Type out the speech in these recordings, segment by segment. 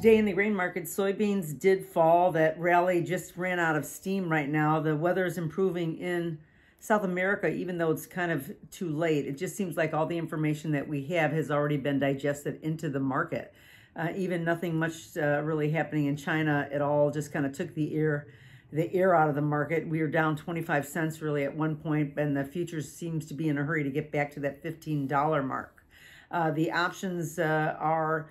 Today in the grain market, soybeans did fall. That rally just ran out of steam right now. The weather is improving in South America, even though it's kind of too late. It just seems like all the information that we have has already been digested into the market. Uh, even nothing much uh, really happening in China at all just kind of took the air the air out of the market. We were down 25 cents really at one point, and the futures seems to be in a hurry to get back to that $15 mark. Uh, the options uh, are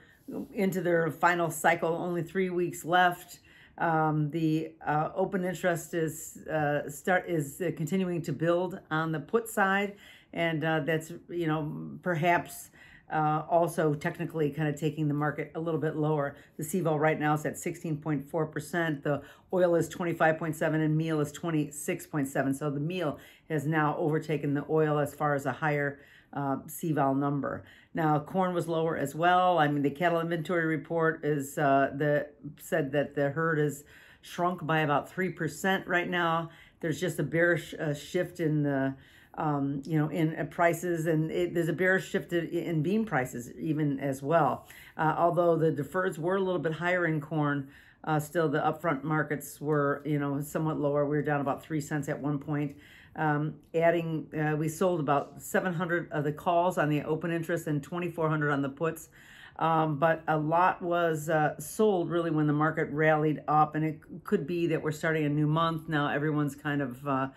into their final cycle, only three weeks left. Um, the uh, open interest is uh, start is uh, continuing to build on the put side, and uh, that's you know perhaps uh, also technically kind of taking the market a little bit lower. The CVOL right now is at 16.4%. The oil is 25.7 and meal is 26.7. So the meal has now overtaken the oil as far as a higher uh, CVOL number. Now, corn was lower as well. I mean, the cattle inventory report is uh, the said that the herd is shrunk by about 3% right now. There's just a bearish uh, shift in the um, you know, in uh, prices, and it, there's a bearish shift in bean prices even as well. Uh, although the deferreds were a little bit higher in corn, uh, still the upfront markets were, you know, somewhat lower. We were down about three cents at one point. Um, adding, uh, we sold about 700 of the calls on the open interest and 2,400 on the puts. Um, but a lot was uh, sold really when the market rallied up, and it could be that we're starting a new month now. Everyone's kind of uh,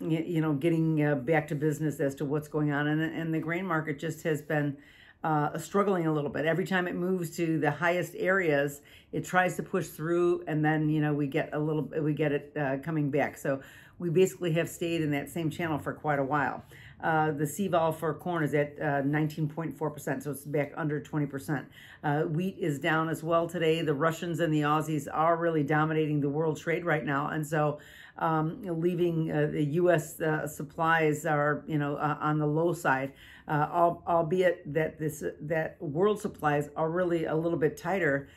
you know, getting uh, back to business as to what's going on. And, and the grain market just has been uh, struggling a little bit. Every time it moves to the highest areas, it tries to push through, and then you know we get a little, we get it uh, coming back. So we basically have stayed in that same channel for quite a while. Uh, the CVOL for corn is at 19.4%, uh, so it's back under 20%. Uh, wheat is down as well today. The Russians and the Aussies are really dominating the world trade right now, and so um, leaving uh, the U.S. Uh, supplies are, you know, uh, on the low side, albeit that this that world supplies are really a little bit tighter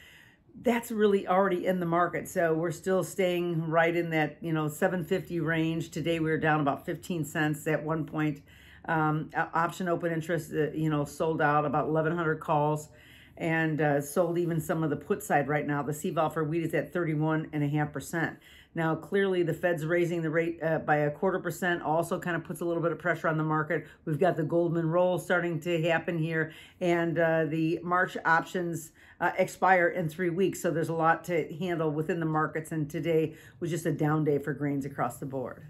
that's really already in the market. So we're still staying right in that, you know, 750 range. Today we were down about 15 cents at one point. Um, option open interest, uh, you know, sold out about 1,100 calls and uh, sold even some of the put side right now. The CVOL for wheat is at 31.5%. Now, clearly the Fed's raising the rate uh, by a quarter percent also kind of puts a little bit of pressure on the market. We've got the Goldman roll starting to happen here, and uh, the March options uh, expire in three weeks, so there's a lot to handle within the markets, and today was just a down day for grains across the board.